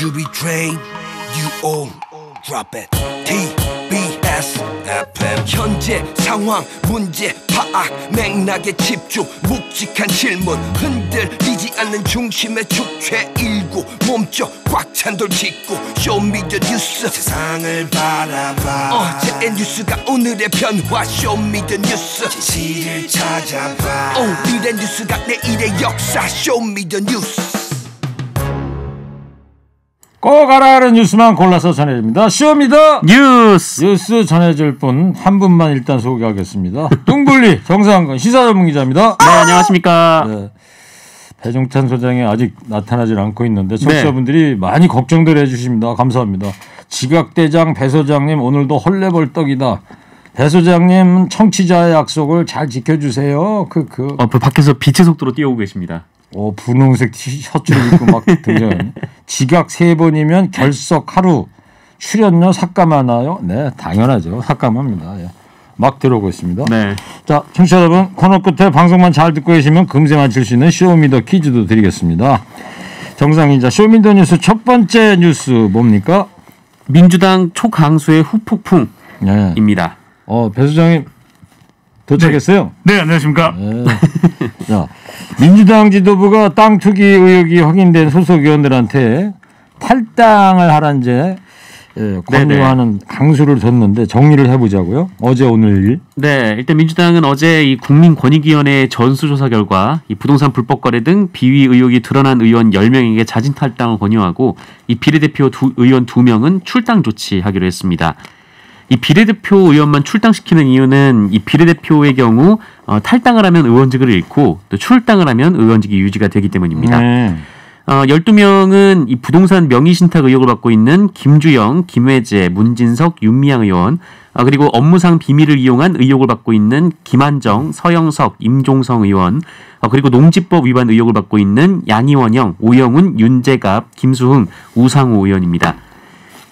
you be trained, you all drop it. TBS FM 현재 상황 문제 파악 맥락에 집중 묵직한 질문. 흔들리지 않는 중심의 축 제 일구. 몸쪽 꽉 찬 돌직구 show me the 뉴스. 세상을 바라봐. 어제의 뉴스가 오늘의 변화 show me the 뉴스. 진실을 찾아봐. 오늘의 뉴스가 내일의 역사 show me the 뉴스 꼭 알아야 하는 뉴스만 골라서 전해드립니다. show me the 뉴스. 뉴스 전해줄 분 한 분만 일단 소개하겠습니다. 뚱블리 정상근 시사 전문 기자입니다. 네, 안녕하십니까. 네. 배종찬 소장이 아직 나타나질 않고 있는데 청취자분들이 많이 걱정들 해주십니다. 감사합니다. 지각대장 배 소장님 오늘도 헐레벌떡이다. 배 소장님 청취자의 약속을 잘 지켜주세요. 크크. 어, 그 밖에서 빛의 속도로 뛰어오고 계십니다. 어, 분홍색 티셔츠를 입고 막 등장. 지각 세 번이면 결석 하루. 출연료 삭감하나요? 네, 당연하죠. 삭감합니다. 예. 막 들어오고 있습니다. 네. 자, 청취자 여러분, 코너 끝에 방송만 잘 듣고 계시면 금세 맞힐 수 있는 show me the 퀴즈도 드리겠습니다. 정상근 기자 show me the 뉴스 첫 번째 뉴스 뭡니까? 민주당 초강수의 후폭풍입니다. 네. 어, 배 소장님 도착했어요? 네, 안녕하십니까. 네. 자, 민주당 지도부가 땅 투기 의혹이 확인된 소속 의원들한테 탈당을 하란 제 예, 권유하는 강수를 뒀는데 정리를 해보자고요. 어제 오늘 일. 네, 일단 민주당은 어제 이 국민권익위원회 전수조사 결과 이 부동산 불법 거래 등 비위 의혹이 드러난 의원 10명에게 자진 탈당을 권유하고 이 비례대표 두, 의원 2명은 출당 조치하기로 했습니다. 이 비례대표 의원만 출당시키는 이유는 이 비례대표의 경우 어, 탈당을 하면 의원직을 잃고 또 출당을 하면 의원직이 유지가 되기 때문입니다. 네. 어, 12명은 이 부동산 명의신탁 의혹을 받고 있는 김주영, 김회재, 문진석, 윤미향 의원, 아, 그리고 업무상 비밀을 이용한 의혹을 받고 있는 김한정, 서영석, 임종성 의원, 어, 그리고 농지법 위반 의혹을 받고 있는 양이원영, 오영훈, 윤재갑, 김수흥, 우상호 의원입니다.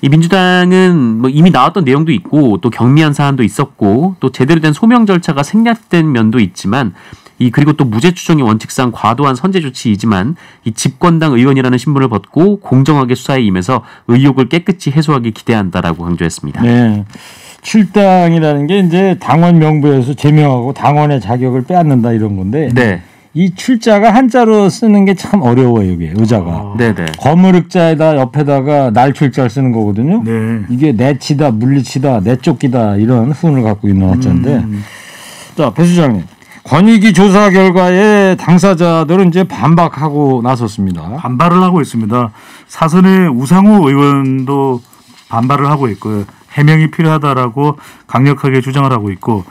이 민주당은 뭐 이미 나왔던 내용도 있고 또 경미한 사안도 있었고 또 제대로 된 소명 절차가 생략된 면도 있지만 이 그리고 또 무죄 추정의 원칙상 과도한 선제 조치이지만 이 집권당 의원이라는 신분을 벗고 공정하게 수사에 임해서 의혹을 깨끗이 해소하기 기대한다라고 강조했습니다. 네. 출당이라는 게 이제 당원 명부에서 제명하고 당원의 자격을 빼앗는다 이런 건데 네. 이 출자가 한자로 쓰는 게 참 어려워요, 이게 의자가. 네, 네. 거물흑자에다 옆에다가 날 출자를 쓰는 거거든요. 네. 이게 내치다, 물리치다, 내쫓기다 이런 훈을 갖고 있는 한자인데. 음. 자, 배 수장님. 권익위 조사 결과에 당사자들은 이제 반박하고 나섰습니다. 반발을 하고 있습니다. 사선의 우상호 의원도 반발을 하고 있고요. 해명이 필요하다라고 강력하게 주장을 하고 있고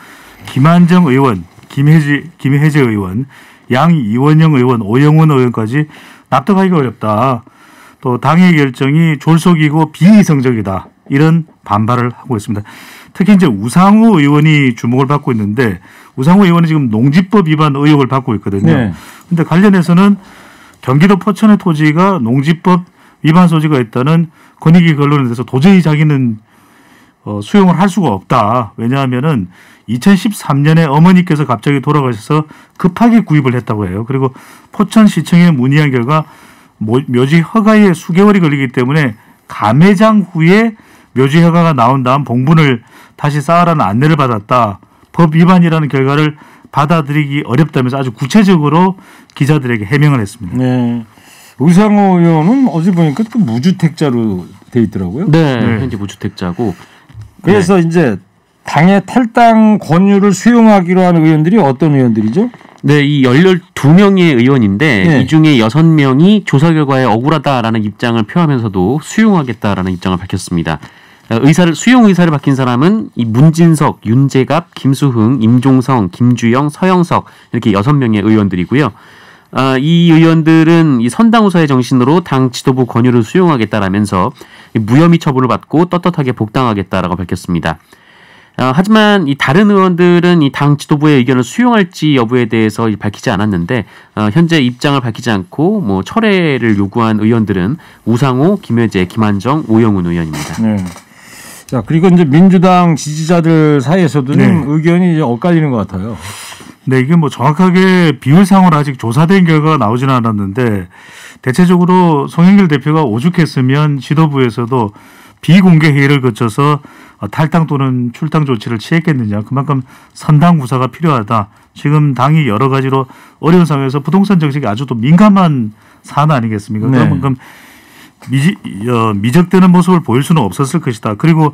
김한정 의원, 김혜지, 김혜재 의원, 양이원영 의원, 오영훈 의원까지 납득하기가 어렵다. 또 당의 결정이 졸속이고 비이성적이다. 이런 반발을 하고 있습니다. 특히 이제 우상호 의원이 주목을 받고 있는데 우상호 의원이 지금 농지법 위반 의혹을 받고 있거든요. 네. 근데 관련해서는 경기도 포천의 토지가 농지법 위반 소지가 있다는 권익위 결론에 대해서 도저히 자기는 어, 수용을 할 수가 없다. 왜냐하면은 2013년에 어머니께서 갑자기 돌아가셔서 급하게 구입을 했다고 해요. 그리고 포천시청에 문의한 결과 모- 묘지 허가에 수개월이 걸리기 때문에 감회장 후에 묘지 허가가 나온 다음 봉분을 다시 쌓으라는 안내를 받았다. 법 위반이라는 결과를 받아들이기 어렵다면서 아주 구체적으로 기자들에게 해명을 했습니다. 네. 우상호 의원은 어제 보니까 또 무주택자로 돼 있더라고요. 네, 네. 현재 무주택자고 그래서 이제 당의 탈당 권유를 수용하기로 한 의원들이 어떤 의원들이죠? 네, 이 12명의 의원인데 네. 이 중에 6명이 조사 결과에 억울하다라는 입장을 표하면서도 수용하겠다라는 입장을 밝혔습니다. 어, 의사를 수용 의사를 밝힌 사람은 이 문진석, 윤재갑, 김수흥, 임종성, 김주영, 서영석 이렇게 6명의 의원들이고요. 아, 이 의원들은 이 선당우사의 정신으로 당 지도부 권유를 수용하겠다라면서 이 무혐의 처분을 받고 떳떳하게 복당하겠다라고 밝혔습니다. 어, 하지만 이 다른 의원들은 이 당 지도부의 의견을 수용할지 여부에 대해서 밝히지 않았는데 어, 현재 입장을 밝히지 않고 뭐 철회를 요구한 의원들은 우상호, 김회재, 김한정, 오영훈 의원입니다. 네. 자 그리고 이제 민주당 지지자들 사이에서도 좀 네. 의견이 이제 엇갈리는 것 같아요. 네, 이게 뭐 정확하게 비율상으로 아직 조사된 결과가 나오지는 않았는데 대체적으로 송영길 대표가 오죽했으면 지도부에서도 비공개 회의를 거쳐서 어, 탈당 또는 출당 조치를 취했겠느냐. 그만큼 선당 구사가 필요하다. 지금 당이 여러 가지로 어려운 상황에서 부동산 정책이 아주 또 민감한 사안 아니겠습니까? 네. 그만큼 미지, 어, 미적되는 모습을 보일 수는 없었을 것이다. 그리고 어,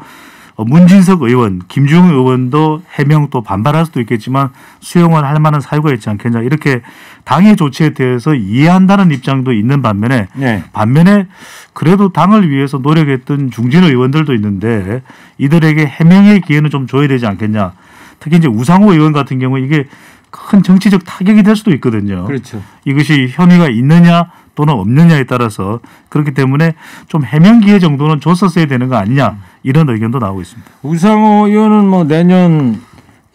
문진석 의원, 김주영 의원도 해명 또 반발할 수도 있겠지만 수용은 할 만한 사유가 있지 않겠냐. 이렇게 당의 조치에 대해서 이해한다는 입장도 있는 반면에 네. 반면에 그래도 당을 위해서 노력했던 중진 의원들도 있는데 이들에게 해명의 기회는 좀 줘야 되지 않겠냐. 특히 이제 우상호 의원 같은 경우 이게 큰 정치적 타격이 될 수도 있거든요. 그렇죠. 이것이 혐의가 있느냐 또는 없느냐에 따라서 그렇기 때문에 좀 해명 기회 정도는 줬었어야 되는 거 아니냐 이런 의견도 나오고 있습니다. 우상호 의원은 뭐 내년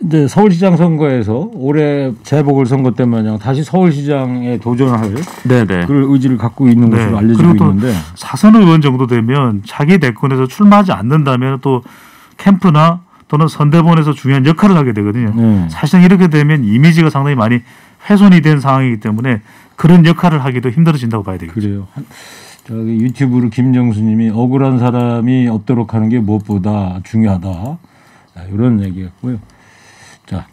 이제 서울시장 선거에서 올해 재보궐 선거 때 마냥 다시 서울시장에 도전할 네네. 그럴 의지를 갖고 있는 네. 것으로 알려지고 그리고 또 있는데 사선 의원 정도 되면 자기 대권에서 출마하지 않는다면 또 캠프나 또는 선대본에서 중요한 역할을 하게 되거든요. 네. 사실상 이렇게 되면 이미지가 상당히 많이 훼손이 된 상황이기 때문에 그런 역할을 하기도 힘들어진다고 봐야 되겠죠. 그래요. 한- 저기 유튜브로 김정수님이 억울한 사람이 없도록 하는 게 무엇보다 중요하다. 자, 이런 얘기였고요. 자,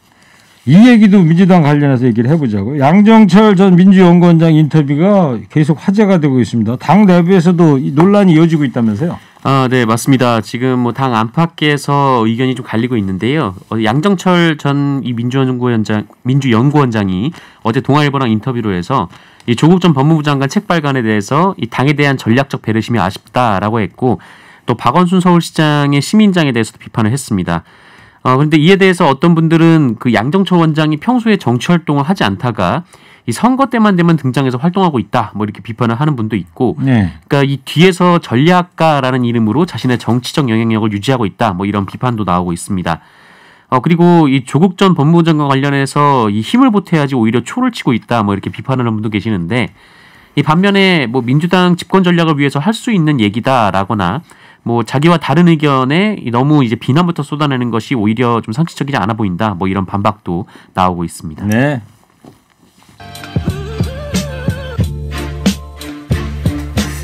이 얘기도 민주당 관련해서 얘기를 해보자고요. 양정철 전 민주연구원장 인터뷰가 계속 화제가 되고 있습니다. 당 내부에서도 이 논란이 이어지고 있다면서요. 아, 네, 맞습니다. 지금 뭐 당 안팎에서 의견이 좀 갈리고 있는데요. 어, 양정철 전 이 민주연구원장 민주연구원장이 어제 동아일보랑 인터뷰를 해서 이 조국 전 법무부 장관 책발간에 대해서 이 당에 대한 전략적 배려심이 아쉽다라고 했고 또 박원순 서울시장의 시민장에 대해서도 비판을 했습니다. 어, 그런데 이에 대해서 어떤 분들은 그 양정철 원장이 평소에 정치 활동을 하지 않다가 이 선거 때만 되면 등장해서 활동하고 있다. 뭐 이렇게 비판을 하는 분도 있고 네. 그러니까 이 뒤에서 전략가라는 이름으로 자신의 정치적 영향력을 유지하고 있다. 뭐 이런 비판도 나오고 있습니다. 어 그리고 이 조국 전 법무부 장관 관련해서 이 힘을 보태야지 오히려 초를 치고 있다. 뭐 이렇게 비판하는 분도 계시는데 이 반면에 뭐 민주당 집권 전략을 위해서 할 수 있는 얘기다라거나 뭐 자기와 다른 의견에 이 너무 이제 비난부터 쏟아내는 것이 오히려 좀 상식적이지 않아 보인다. 뭐 이런 반박도 나오고 있습니다. 네.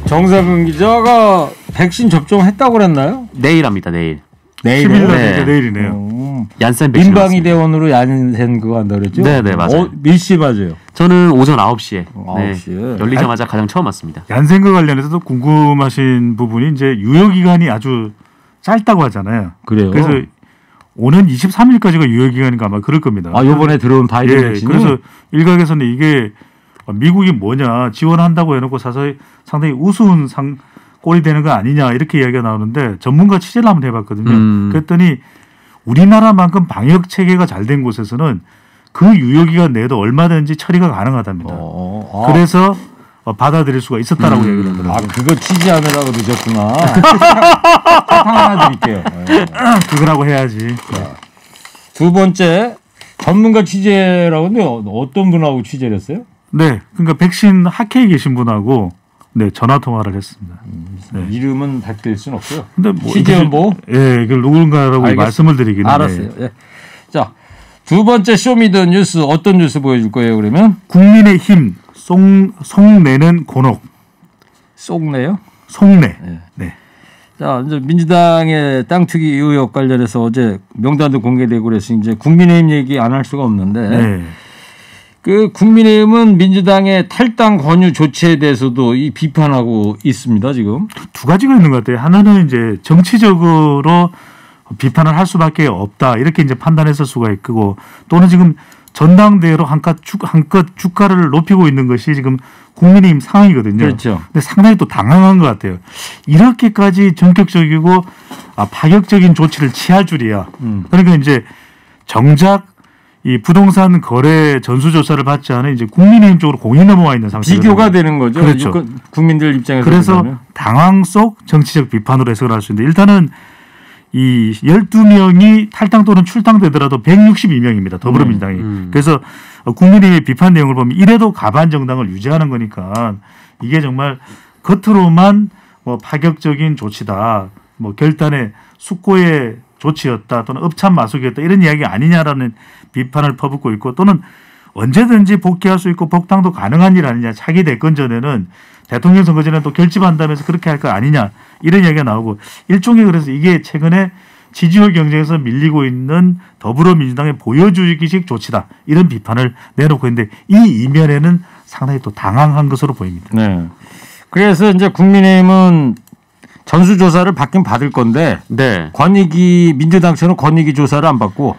정상근 기자가 백신 접종했다고 그랬나요? 내일 합니다. 내일. 내일 10일 날 네. 네. 내일이네요. 음. 얀센 백신 민방위 맞습니다. 대원으로 얀센 그거 한다 그랬죠? 네, 네, 맞아요. 어, 몇시 맞아요? 저는 오전 9시에, 어, 네, 9시에. 열리자마자 가장 처음 왔습니다. 얀센과 관련해서도 궁금하신 부분이 이제 유효 기간이 아주 짧다고 하잖아요. 그래요. 그래서 오는 23일까지가 유효 기간인가 아마 그럴 겁니다. 아, 요번에 들어온 바이든 예, 백신이 그래서 일각에서는 이게 미국이 뭐냐 지원한다고 해놓고 사실 상당히 우스운 상 꼴이 되는 거 아니냐 이렇게 이야기가 나오는데 전문가 취재를 한번 해봤거든요. 음. 그랬더니 우리나라만큼 방역 체계가 잘 된 곳에서는 그 유효 기간 내에도 얼마든지 처리가 가능하답니다. 어, 아, 그래서 어, 받아들일 수가 있었다라고 음. 얘기를 아, 하더라고요. 그거 취재하느라고 늦었구나. 하나 드릴게요. 예. 그거라고 해야지. 두 번째 전문가 취재라고 하는데 어떤 분하고 취재를 했어요? 네, 그러니까 백신 학회에 계신 분하고 네 전화 통화를 했습니다. 네. 이름은 밝힐 수는 없고요. 근데 뭐 이것이- 뭐? 예, 이걸 누군가라고 알겠습니다. 말씀을 드리기는 알았어요. 네. 예. 자, 두 번째 show me the 뉴스 어떤 뉴스 보여줄 거예요? 그러면 국민의 힘 속 속내는 곤혹 속내요. 속내. 네. 네. 자, 이제 민주당의 땅 투기 의혹 관련해서 어제 명단도 공개되고 그래서 이제 국민의힘 얘기 안 할 수가 없는데 네. 그 국민의힘은 민주당의 탈당 권유 조치에 대해서도 이 비판하고 있습니다 지금. 두 가지가 있는 것 같아요. 하나는 이제 정치적으로 비판을 할 수밖에 없다 이렇게 이제 판단했을 수가 있고 또는 지금 전당대회로 한껏 주, 한껏 주가를 높이고 있는 것이 지금 국민의힘 상황이거든요. 그렇죠. 근데 상당히 또 당황한 것 같아요. 이렇게까지 전격적이고 아, 파격적인 조치를 취할 줄이야. 음. 그러니까 이제 정작 이 부동산 거래 전수조사를 받지 않은 이제 국민의힘 쪽으로 공이 넘어와 있는 상태죠. 비교가 되는 거죠. 그렇죠. 그 국민들 입장에서 그래서 보자면. 당황 속 정치적 비판으로 해석을 할 수 있는데 일단은 이 12명이 탈당 또는 출당되더라도 162명입니다. 더불어민주당이. 음. 그래서 국민의힘의 비판 내용을 보면 이래도 가반 정당을 유지하는 거니까 이게 정말 겉으로만 뭐 파격적인 조치다. 뭐 결단의 숙고의 조치였다 또는 업참 마속이었다 이런 이야기 아니냐라는 비판을 퍼붓고 있고 또는 언제든지 복귀할 수 있고 복당도 가능한 일 아니냐 차기 대권 전에는 대통령 선거 전에 또 결집한다면서 그렇게 할 거 아니냐 이런 이야기가 나오고 일종의 그래서 이게 최근에 지지율 경쟁에서 밀리고 있는 더불어민주당의 보여주기식 조치다 이런 비판을 내놓고 있는데 이 이면에는 상당히 또 당황한 것으로 보입니다. 네. 그래서 이제 국민의힘은 전수조사를 받긴 받을 건데 네. 권익위 민주당처럼 권익위 조사를 안 받고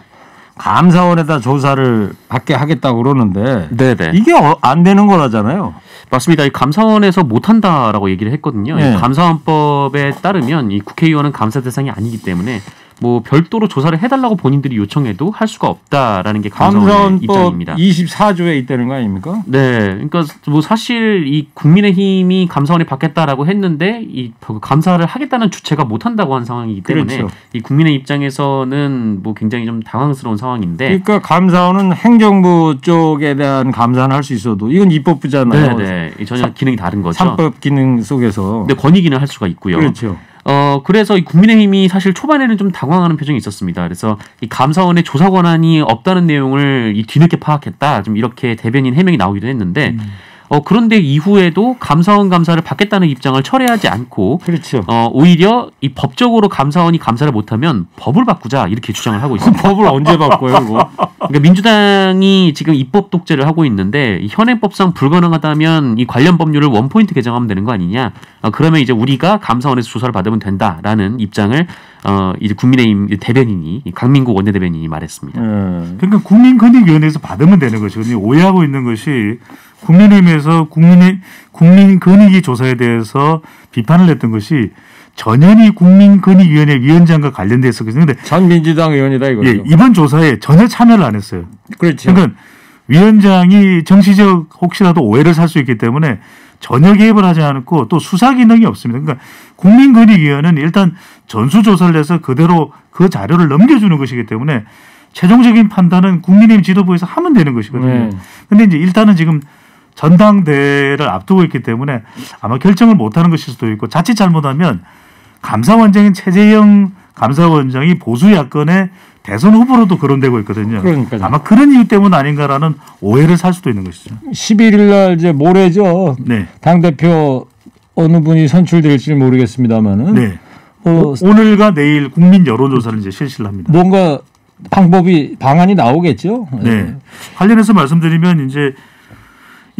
감사원에다 조사를 받게 하겠다고 그러는데 네네. 이게 어- 안 되는 거라잖아요. 맞습니다. 이 감사원에서 못한다라고 얘기를 했거든요. 네. 이 감사원법에 따르면 이 국회의원은 감사 대상이 아니기 때문에 뭐 별도로 조사를 해달라고 본인들이 요청해도 할 수가 없다라는 게 감사원의 입장입니다. 24조에 있다는 거 아닙니까? 네, 그러니까 뭐 사실 이 국민의힘이 감사원에 받겠다라고 했는데 이 감사를 하겠다는 주체가 못한다고 한 상황이기 때문에 그렇죠. 이 국민의 입장에서는 뭐 굉장히 좀 당황스러운 상황인데 그러니까 감사원은 행정부 쪽에 대한 감사는 할 수 있어도 이건 입법부잖아요. 네, 네, 전혀 기능이 다른 거죠. 삼법 기능 속에서 근데 권익위는 할 수가 있고요. 그렇죠. 어 그래서 이 국민의힘이 사실 초반에는 좀 당황하는 표정이 있었습니다. 그래서 이 감사원의 조사 권한이 없다는 내용을 이 뒤늦게 파악했다. 좀 이렇게 대변인 해명이 나오기도 했는데 어 그런데 이후에도 감사원 감사를 받겠다는 입장을 철회하지 않고 그렇죠. 어 오히려 이 법적으로 감사원이 감사를 못하면 법을 바꾸자 이렇게 주장을 하고 있습니다. 법을 언제 바꿔요, 그거? 그러니까 민주당이 지금 입법 독재를 하고 있는데 이 현행법상 불가능하다면 이 관련 법률을 원 포인트 개정하면 되는 거 아니냐? 어, 그러면 이제 우리가 감사원에서 조사를 받으면 된다라는 입장을 어 이제 국민의힘 대변인이 이 강민국 원내대변인이 말했습니다. 예. 그러니까 국민권익위원회에서 받으면 되는 것이거든요. 오해하고 있는 것이 국민의힘에서 국민의 국민권익위 조사에 대해서 비판을 했던 것이 전현희 국민권익위원회 위원장과 관련돼 있었거든요. 근데 전 민주당 의원이다 이거죠. 예, 이번 조사에 전혀 참여를 안 했어요. 그렇죠. 그러니까 위원장이 정치적 혹시라도 오해를 살 수 있기 때문에 전혀 개입을 하지 않고 또 수사 기능이 없습니다. 그러니까 국민권익위원회는 일단 전수조사를 해서 그대로 그 자료를 넘겨주는 것이기 때문에 최종적인 판단은 국민의힘 지도부에서 하면 되는 것이거든요. 네. 근데 이제 일단은 지금 전당대회를 앞두고 있기 때문에 아마 결정을 못하는 것일 수도 있고 자칫 잘못하면 감사원장인 최재형 감사원장이 보수 야권의 대선 후보로도 거론되고 있거든요. 그러니까요. 아마 그런 이유 때문 아닌가라는 오해를 살 수도 있는 것이죠. 11일 날 이제 모레죠. 네. 당 대표 어느 분이 선출될지 모르겠습니다만은 네. 어, 오늘과 내일 국민 여론조사를 이제 실시를 합니다. 뭔가 방법이 방안이 나오겠죠. 네. 관련해서 말씀드리면 이제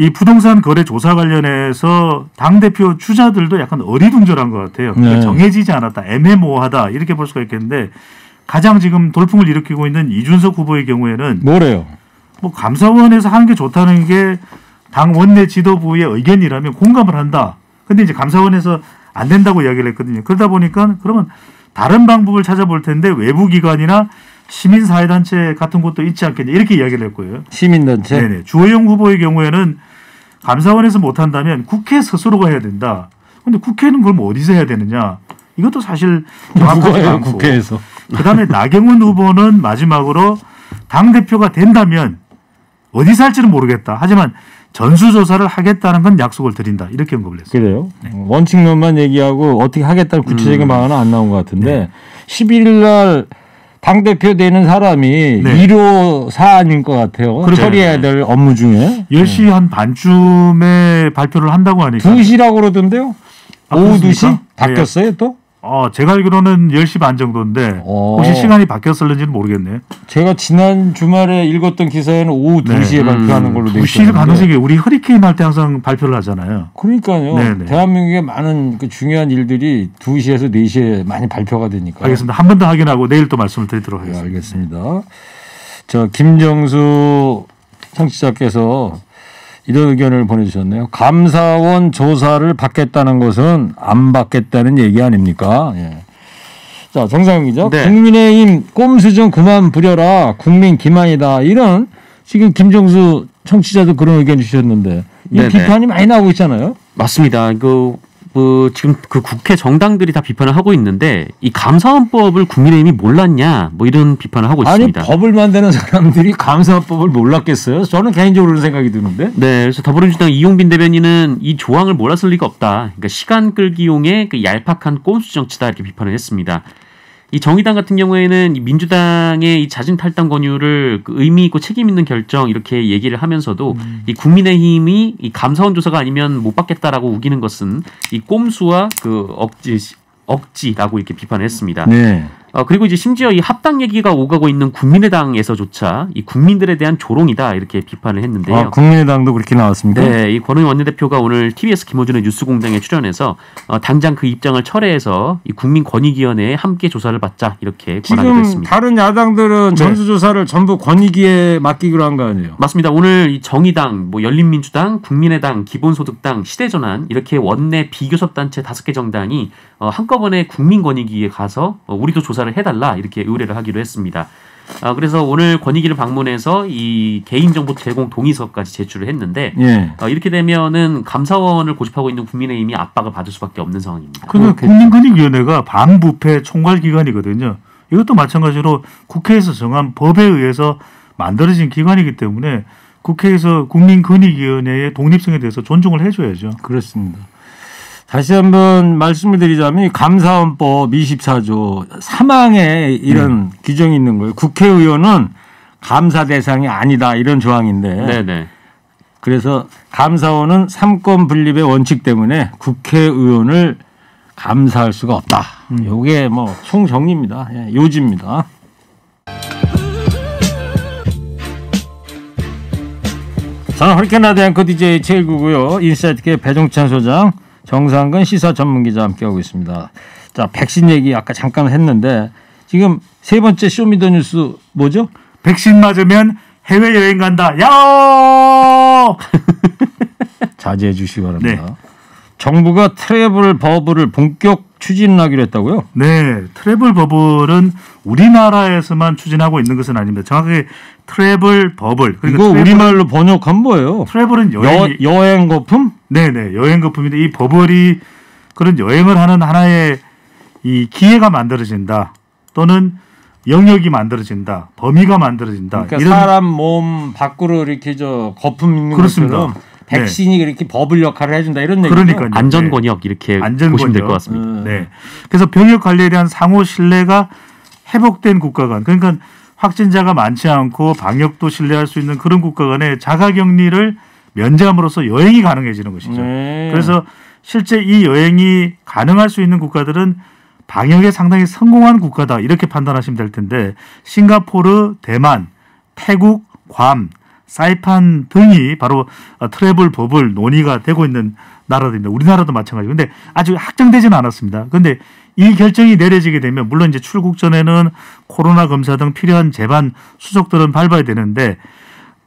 이 부동산 거래 조사 관련해서 당 대표 주자들도 약간 어리둥절한 것 같아요. 그러니까 네. 정해지지 않았다, 애매모호하다 이렇게 볼 수가 있겠는데 가장 지금 돌풍을 일으키고 있는 이준석 후보의 경우에는 뭐래요? 뭐 감사원에서 하는 게 좋다는 게 당 원내 지도부의 의견이라면 공감을 한다. 근데 이제 감사원에서 안 된다고 이야기를 했거든요. 그러다 보니까 그러면 다른 방법을 찾아볼 텐데 외부 기관이나 시민사회단체 같은 곳도 있지 않겠냐 이렇게 이야기를 했고요. 시민단체. 네네. 주호영 후보의 경우에는 감사원에서 못한다면 국회 스스로가 해야 된다. 근데 국회는 그럼 어디서 해야 되느냐? 이것도 사실 정확하지 않고. 국회에서? 그다음에 나경원 후보는 마지막으로 당 대표가 된다면 어디서 할지는 모르겠다. 하지만 전수조사를 하겠다는 건 약속을 드린다. 이렇게 언급을 했어요. 그래요? 네. 어, 원칙론만 얘기하고 어떻게 하겠다는 구체적인 음. 방안은 안 나온 것 같은데 네. 11일 날 당 대표 되는 사람이 네. 1호 사안일 것 같아요. 그렇죠. 처리해야 될 업무 중에. 10시 한 반쯤에 발표를 한다고 하니까 2시라고 그러던데요? 아, 오후 그렇습니까? 2시? 바뀌었어요 또? 어, 제가 알기로는 10시 반 정도인데 어. 혹시 시간이 바뀌었을는지는 모르겠네요. 제가 지난 주말에 읽었던 기사에는 오후 네. 2시에 음, 발표하는 걸로 돼 2시일 있었는데 가능성이 우리 허리케인 할 때 항상 발표를 하잖아요. 그러니까요. 네네. 대한민국의 많은 그 중요한 일들이 2시에서 4시에 많이 발표가 되니까. 알겠습니다. 한 번 더 확인하고 내일 또 말씀을 드리도록 네, 하겠습니다. 알겠습니다. 저 김정수 청취자께서 이런 의견을 보내주셨네요. 감사원 조사를 받겠다는 것은 안 받겠다는 얘기 아닙니까? 예. 자 기자, 네. 국민의힘 꼼수 좀 그만 부려라. 국민 기만이다. 이런 지금 김정수 청취자도 그런 의견 주셨는데 이 네네. 비판이 많이 나오고 있잖아요. 맞습니다. 그, 뭐 지금 그 국회 정당들이 다 비판을 하고 있는데 이 감사원법을 국민의힘이 몰랐냐 뭐 이런 비판을 하고 아니 있습니다. 법을 만드는 사람들이 감사법을 몰랐겠어요? 저는 개인적으로 그런 생각이 드는데. 네, 그래서 더불어민주당 이용빈 대변인은 이 조항을 몰랐을 리가 없다. 그러니까 시간 끌기용의 그 얄팍한 꼼수 정치다 이렇게 비판을 했습니다. 이 정의당 같은 경우에는 이 민주당의 이 자진 탈당 권유를 그 의미 있고 책임 있는 결정 이렇게 얘기를 하면서도 음. 이 국민의힘이 이 감사원 조사가 아니면 못 받겠다라고 우기는 것은 이 꼼수와 그 억지 억지라고 이렇게 비판을 했습니다. 네. 어, 그리고 이제 심지어 이 합당 얘기가 오가고 있는 국민의당에서조차 이 국민들에 대한 조롱이다 이렇게 비판을 했는데요. 아, 국민의당도 그렇게 나왔습니까? 네, 이 권은희 원내대표가 오늘 TBS 김호준의 뉴스공장에 출연해서 어, 당장 그 입장을 철회해서 이 국민권익위원회에 함께 조사를 받자 이렇게 권하기도 했습니다. 다른 야당들은 네. 전수조사를 전부 권익위에 맡기기로 한 거 아니에요? 맞습니다. 오늘 이 정의당, 뭐 열린민주당, 국민의당, 기본소득당, 시대전환 이렇게 원내 비교섭 단체 다섯 개 정당이 어, 한꺼번에 국민권익위에 가서 어, 우리도 조사를 해달라 이렇게 의뢰를 하기로 했습니다. 아, 그래서 오늘 권익위를 방문해서 이 개인정보 제공 동의서까지 제출을 했는데 예. 어, 이렇게 되면은 감사원을 고집하고 있는 국민의힘이 압박을 받을 수밖에 없는 상황입니다. 근데 국민권익위원회가 반부패 총괄기관이거든요. 이것도 마찬가지로 국회에서 정한 법에 의해서 만들어진 기관이기 때문에 국회에서 국민권익위원회의 독립성에 대해서 존중을 해줘야죠. 그렇습니다. 다시 한번 말씀을 드리자면 이 감사원법 24조 사망에 이런 네. 규정이 있는 거예요. 국회의원은 감사 대상이 아니다 이런 조항인데 네네. 그래서 감사원은 삼권 분립의 원칙 때문에 국회의원을 감사할 수가 없다. 이게 뭐 총정리입니다. 예, 요지입니다. 저는 허리케인 라디오 앵커 DJ 최일구고요. 인사이트케이 배종찬 소장, 정상근 시사 전문 기자 함께하고 있습니다. 자, 백신 얘기 아까 잠깐 했는데 지금 세 번째 show me the 뉴스 뭐죠? 백신 맞으면 해외 여행 간다. 야! 자제해 주시기 바랍니다. 네. 정부가 travel bubble을 본격 추진하기로 했다고요? 네, travel bubble은 우리나라에서만 추진하고 있는 것은 아닙니다. 정확하게 travel bubble. 그러니까 이거 travel은- 우리말로 번역하면 뭐예요? travel은 여, 여행 여행 거품? 네 네 여행 거품인데 이 bubble이 그런 여행을 하는 하나의 이 기회가 만들어진다 또는 영역이 만들어진다 범위가 만들어진다 그러니까 이런 사람 몸 밖으로 이렇게 저 거품 있는 그렇습니다. 것처럼 네. 백신이 그렇게 버블 역할을 해준다 이런 얘기죠. 그러니까요. 안전 네. 권역 이렇게 안전 보시면 될. 것 같습니다. 음. 네. 그래서 병역 관리에 대한 상호 신뢰가 회복된 국가 간 그러니까 확진자가 많지 않고 방역도 신뢰할 수 있는 그런 국가 간의 자가격리를 면제함으로써 여행이 가능해지는 것이죠. 네. 그래서 실제 이 여행이 가능할 수 있는 국가들은 방역에 상당히 성공한 국가다 이렇게 판단하시면 될 텐데 싱가포르, 대만, 태국, 괌, 사이판 등이 바로 어, 트래블 법을 논의가 되고 있는 나라들입니다. 우리나라도 마찬가지고 근데 아직 확정되지는 않았습니다. 근데 이 결정이 내려지게 되면 물론 이제 출국 전에는 코로나 검사 등 필요한 제반 수속들은 밟아야 되는데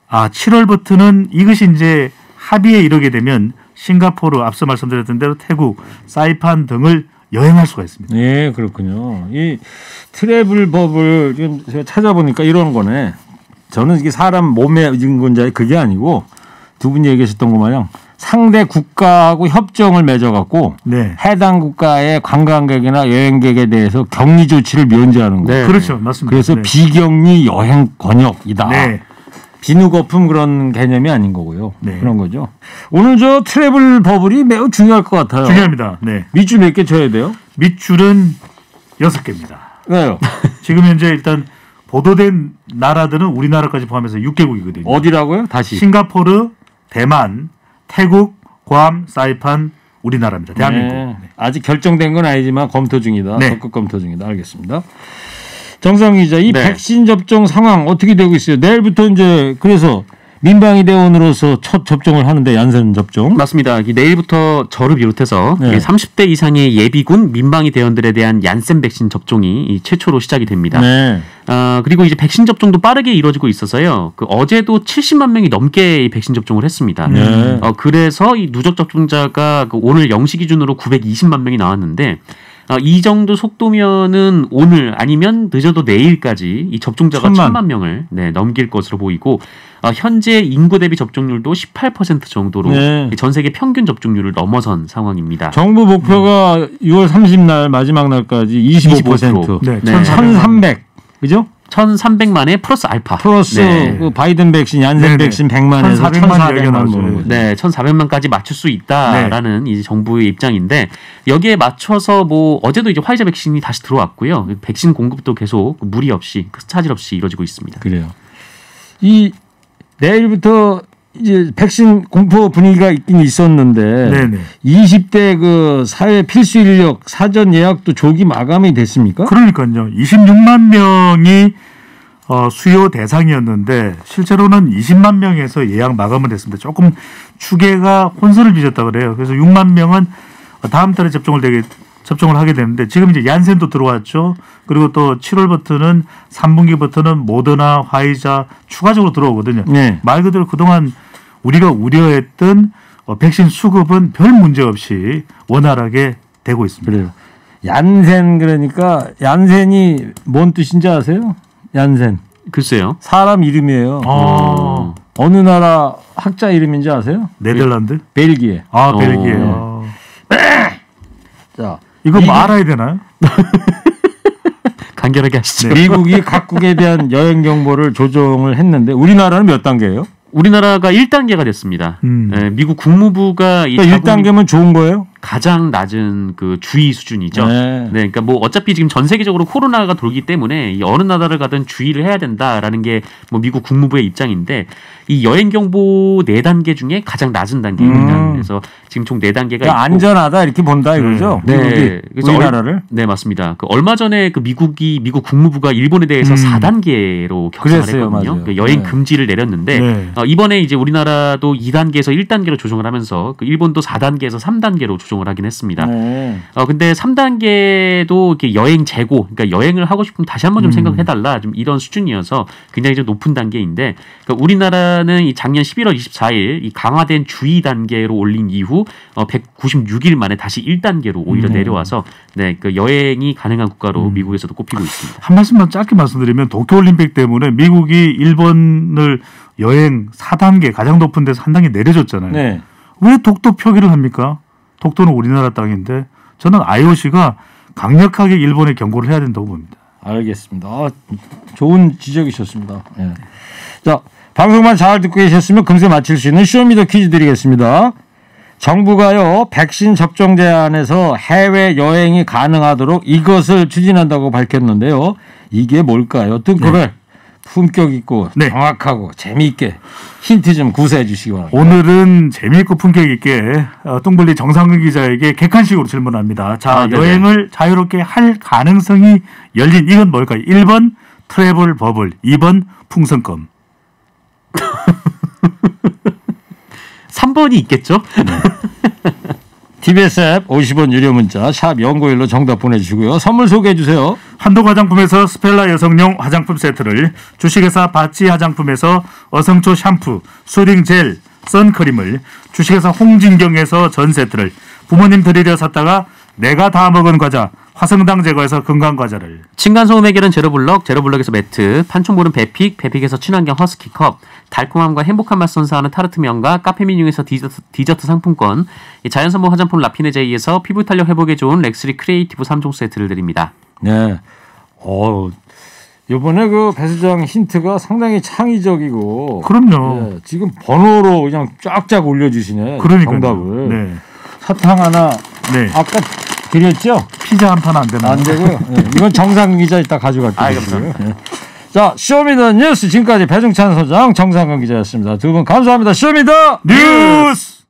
아 7월부터는 이것이 이제 합의에 이르게 되면 싱가포르 앞서 말씀드렸던 대로 태국, 사이판 등을 여행할 수가 있습니다. 예, 그렇군요. 이 travel bubble을 지금 제가 찾아보니까 이런 거네. 저는 이게 사람 몸에 증거인자 그게 아니고 두 분이 얘기하셨던 것 마냥 상대 국가하고 협정을 맺어갖고 네. 해당 국가의 관광객이나 여행객에 대해서 격리 조치를 면제하는 거예요. 네. 그렇죠. 맞습니다. 그래서 네. 비격리 여행 권역이다. 네. 비누 거품 그런 개념이 아닌 거고요. 네. 그런 거죠. 오늘 저 travel bubble이 매우 중요할 것 같아요. 중요합니다. 네. 밑줄 몇 개 쳐야 돼요? 밑줄은 여섯 개입니다. 왜요? 지금 현재 일단 보도된 나라들은 우리나라까지 포함해서 6개국이거든요. 어디라고요? 다시. 싱가포르, 대만, 태국, 괌, 사이판, 우리나라입니다. 대한민국. 네. 아직 결정된 건 아니지만 검토 중이다. 네. 적극 검토 중이다. 알겠습니다. 정상 기자, 이 네. 백신 접종 상황 어떻게 되고 있어요? 내일부터 이제 그래서 민방위 대원으로서 첫 접종을 하는데 얀센 접종. 맞습니다. 이 내일부터 저를 비롯해서 네. 이 30대 이상의 예비군 민방위 대원들에 대한 얀센 백신 접종이 이 최초로 시작이 됩니다. 네. 아, 그리고 이제 백신 접종도 빠르게 이루어지고 있어서요. 그 어제도 70만 명이 넘게 이 백신 접종을 했습니다. 네. 어, 그래서 이 누적 접종자가 그 오늘 0시 기준으로 920만 명이 나왔는데 어, 이 정도 속도면은 오늘 아니면 늦어도 내일까지 이 접종자가 천만. 천만 명을 네, 넘길 것으로 보이고 어, 현재 인구 대비 접종률도 18% 정도로 네. 전 세계 평균 접종률을 넘어선 상황입니다. 정부 목표가 6월 30날 마지막 날까지 25%. 25%. 네, 네. 1,400만 1,300. 그죠? 1,300만에 플러스 알파. 플러스 네. 그 바이든 백신, 얀센. 백신 100만에서 1,400만 1,400만 얘기가 모는 나오죠. 거죠. 네, 1,400만까지 맞출 수 있다라는 이제 정부의 입장인데 여기에 맞춰서 뭐 어제도 이제 화이자 백신이 다시 들어왔고요. 백신 공급도 계속 무리 없이 그 차질 없이 이루어지고 있습니다. 그래요. 이 내일부터 이제 백신 공포 분위기가 있긴 있었는데 네네. 20대 그 사회 필수 인력 사전 예약도 조기 마감이 됐습니까? 그러니까요. 26만 명이 어, 수요 대상이었는데 실제로는 20만 명에서 예약 마감을 했습니다. 조금 추계가 혼선을 빚었다 그래요. 그래서 6만 명은 다음 달에 접종을 되게 접종을 하게 되는데 지금 이제 얀센도 들어왔죠. 그리고 또 7월부터는 3분기부터는 모더나, 화이자 추가적으로 들어오거든요. 네. 말 그대로 그동안 우리가 우려했던 어, 백신 수급은 별 문제 없이 원활하게 되고 있습니다. 그래요. 얀센 그러니까 얀센이 뭔 뜻인지 아세요? 얀센 글쎄요. 사람 이름이에요. 아, 어느 나라 학자 이름인지 아세요? 네덜란드? 벨기에. 아, 어. 벨기에. 아. 자, 이거 뭐 알아야 되나요? 간결하게 하시죠. 미국이 각국에 대한 여행 정보를 조정을 했는데 우리나라는 몇 단계예요? 우리나라가 1단계가 됐습니다. 음. 예, 미국 국무부가 이 그러니까 자국민 1단계면 좋은 거예요? 가장 낮은 그 주의 수준이죠. 네. 네. 그러니까 뭐 어차피 지금 전 세계적으로 코로나가 돌기 때문에 이 어느 나라를 가든 주의를 해야 된다라는 게 뭐 미국 국무부의 입장인데 이 여행 경보 네 단계 중에 가장 낮은 단계입니다. 음. 그래서 지금 총 네 단계가 그러니까 안전하다 이렇게 본다 이거죠? 네. 미국이 그래서 우리나라를. 얼, 네, 맞습니다. 그 얼마 전에 그 미국이 미국 국무부가 일본에 대해서 음. 4단계로 격상을 그랬어요, 했거든요. 맞아요. 그 여행 네. 금지를 내렸는데 네. 어, 이번에 이제 우리나라도 2단계에서 1단계로 조정을 하면서 그 일본도 4단계에서 3단계로 조정 을 하긴 했습니다. 네. 어 근데 3단계도 이렇게 여행 재고, 그러니까 여행을 하고 싶으면 다시 한번 좀 음. 생각해 달라. 좀 이런 수준이어서 굉장히 좀 높은 단계인데, 그러니까 우리나라는 이 작년 11월 24일 이 강화된 주의 단계로 올린 이후 어 196일 만에 다시 1단계로 오히려 음. 내려와서 네, 그 여행이 가능한 국가로 음. 미국에서도 꼽히고 있습니다. 한 말씀만 짧게 말씀드리면 도쿄올림픽 때문에 미국이 일본을 여행 4단계 가장 높은 데서 한 단계 내려줬잖아요. 네. 왜 독도 표기를 합니까? 독도는 우리나라 땅인데 저는 IOC가 강력하게 일본에 경고를 해야 된다고 봅니다. 알겠습니다. 아, 좋은 지적이셨습니다. 예. 자, 방송만 잘 듣고 계셨으면 금세 맞힐 수 있는 show me the 퀴즈 드리겠습니다. 정부가요, 백신 접종 제한에서 해외 여행이 가능하도록 이것을 추진한다고 밝혔는데요. 이게 뭘까요? 뜬금에 품격 있고 네. 정확하고 재미있게 힌트 좀 구사해 주시기 바랍니다. 오늘은 재미있고 품격 있게 어, 뚱블리 정상근 기자에게 객관식으로 질문합니다. 자, 아. 여행을 자유롭게 할 가능성이 열린 이건 뭘까요? 1번 travel bubble, 2번 풍선껌. 3번이 있겠죠? TBS 앱 50원 유료 문자 샵 연구일로 정답 보내주시고요. 선물 소개해 주세요. 한독 화장품에서 스펠라 여성용 화장품 세트를 주식회사 바찌 화장품에서 어성초 샴푸, soothing 젤, 선크림을 주식회사 홍진경에서 전 세트를 부모님 드리려 샀다가 내가 다 먹은 과자 화성당 제거에서 건강 과자를 층간소음 해결은 제로블럭, 제로블럭에서 매트, 판촉물은 베픽, 베픽에서 친환경 허스키컵, 달콤함과 행복한 맛 선사하는 타르트 면과 카페미뉴에서 디저트, 디저트 상품권, 이 자연선모 화장품 라피네제이에서 피부 탄력 회복에 좋은 렉스리 크리에이티브 3종 세트를 드립니다. 네. 어, 이번에 그 배수장 힌트가 상당히 창의적이고. 그럼요. 예, 지금 번호로 그냥 쫙쫙 올려주시네. 그러니까 정답을. 네. 사탕 하나 네. 아까 드렸죠? 피자 한 판 안 되나요? 안 되고요. 예, 이건 정상 기자 이따 가져갈게요. 아, 감사합니다. 예. 자, show me the 뉴스 지금까지 배종찬 소장, 정상근 기자였습니다. 두 분 감사합니다. show me the 뉴스